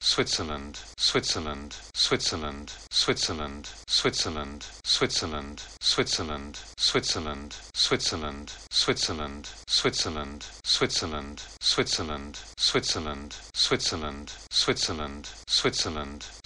Switzerland, Switzerland, Switzerland, Switzerland, Switzerland, Switzerland, Switzerland, Switzerland, Switzerland, Switzerland, Switzerland, Switzerland, Switzerland, Switzerland, Switzerland, Switzerland,